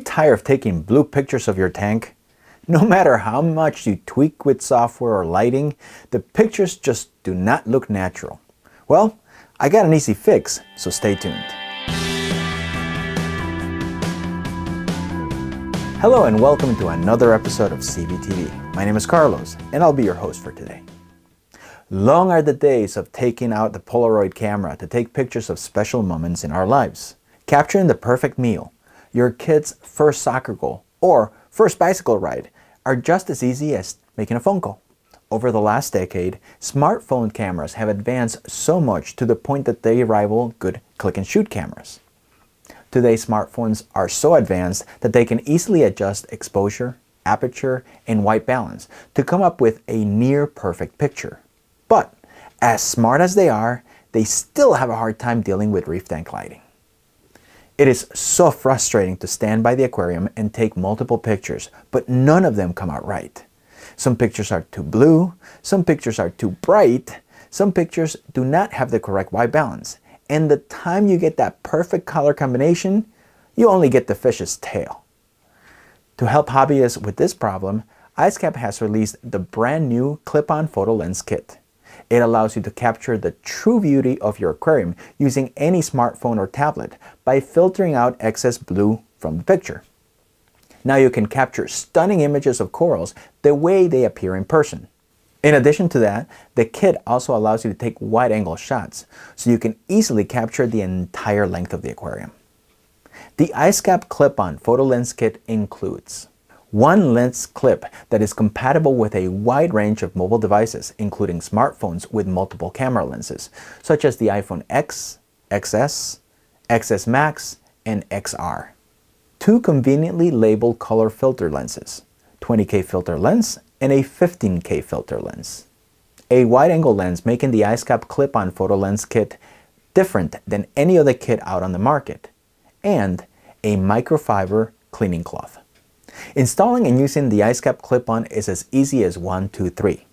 tired of taking blue pictures of your tank? No matter how much you tweak with software or lighting, the pictures just do not look natural. Well, I got an easy fix, so stay tuned. Hello and welcome to another episode of CVtv. My name is Carlos and I'll be your host for today. Long are the days of taking out the Polaroid camera to take pictures of special moments in our lives. Capturing the perfect meal, your kid's first soccer goal, or first bicycle ride are just as easy as making a phone call. Over the last decade, smartphone cameras have advanced so much to the point that they rival good click and shoot cameras. Today, smartphones are so advanced that they can easily adjust exposure, aperture, and white balance to come up with a near perfect picture. But as smart as they are, they still have a hard time dealing with reef tank lighting. It is so frustrating to stand by the aquarium and take multiple pictures, but none of them come out right. Some pictures are too blue, some pictures are too bright, some pictures do not have the correct white balance, and the time you get that perfect color combination, you only get the fish's tail. To help hobbyists with this problem, IceCap has released the brand new clip-on photo lens kit. It allows you to capture the true beauty of your aquarium using any smartphone or tablet by filtering out excess blue from the picture. Now you can capture stunning images of corals the way they appear in person. In addition to that, the kit also allows you to take wide angle shots, so you can easily capture the entire length of the aquarium. The IceCap clip-on photo lens kit includes one lens clip that is compatible with a wide range of mobile devices, including smartphones with multiple camera lenses, such as the iPhone X, XS, XS Max, and XR. Two conveniently labeled color filter lenses, 20K filter lens and a 15K filter lens. A wide-angle lens making the IceCap clip-on photo lens kit different than any other kit out on the market, and a microfiber cleaning cloth. Installing and using the IceCap clip-on is as easy as one, two, three.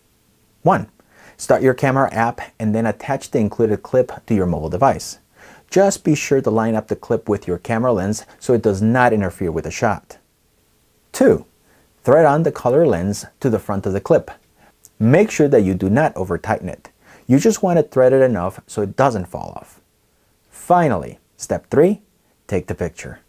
1. Start your camera app and then attach the included clip to your mobile device. Just be sure to line up the clip with your camera lens so it does not interfere with the shot. 2. Thread on the color lens to the front of the clip. Make sure that you do not over tighten it. You just want to thread it enough so it doesn't fall off. Finally, step 3. Take the picture.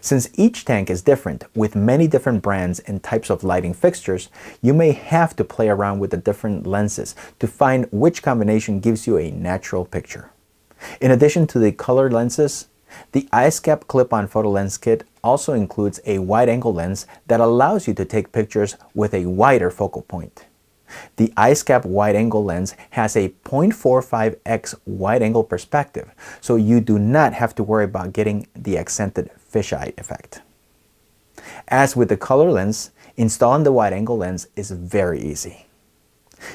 Since each tank is different with many different brands and types of lighting fixtures, you may have to play around with the different lenses to find which combination gives you a natural picture. In addition to the color lenses, the IceCap clip-on photo lens kit also includes a wide-angle lens that allows you to take pictures with a wider focal point. The IceCap wide-angle lens has a 0.45x wide-angle perspective, so you do not have to worry about getting the accented fisheye effect. As with the color lens, installing the wide-angle lens is very easy.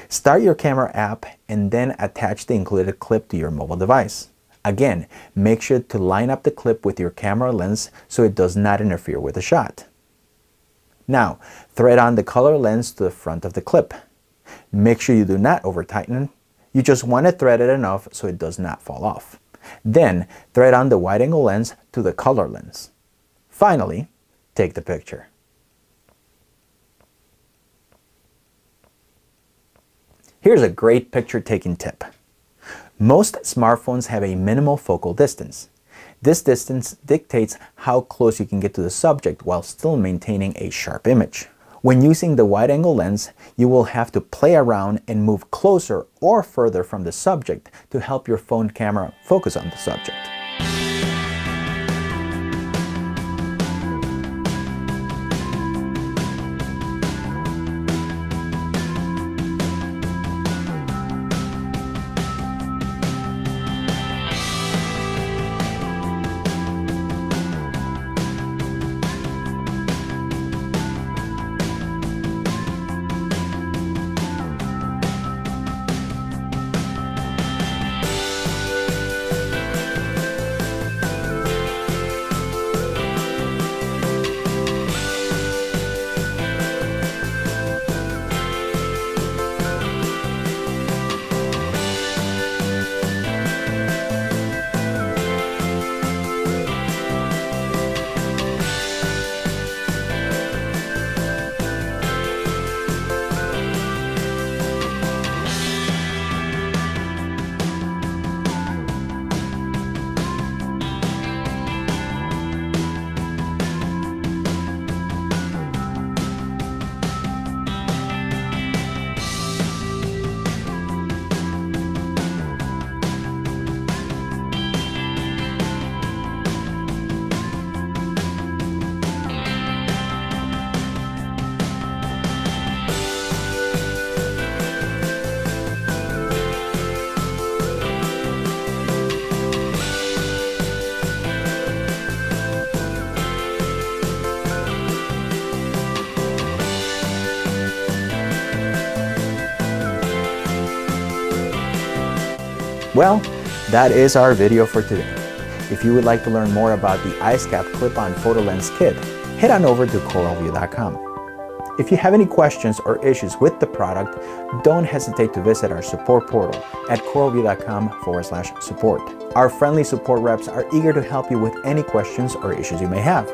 Start your camera app and then attach the included clip to your mobile device. Again, make sure to line up the clip with your camera lens so it does not interfere with the shot. Now, thread on the color lens to the front of the clip. Make sure you do not over tighten. You just want to thread it enough so it does not fall off. Then thread on the wide angle lens to the color lens. Finally, take the picture. Here's a great picture taking tip. Most smartphones have a minimal focal distance. This distance dictates how close you can get to the subject while still maintaining a sharp image. When using the wide-angle lens, you will have to play around and move closer or further from the subject to help your phone camera focus on the subject. Well, that is our video for today. If you would like to learn more about the IceCap clip-on photo lens kit, head on over to coralvue.com. If you have any questions or issues with the product, don't hesitate to visit our support portal at coralvue.com forward slash support. Our friendly support reps are eager to help you with any questions or issues you may have.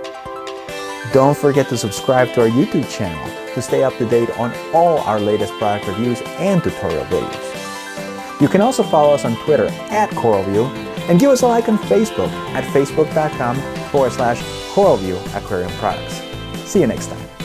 Don't forget to subscribe to our YouTube channel to stay up to date on all our latest product reviews and tutorial videos. You can also follow us on Twitter at CoralVue and give us a like on Facebook at facebook.com forward slash CoralVue Aquarium Products. See you next time.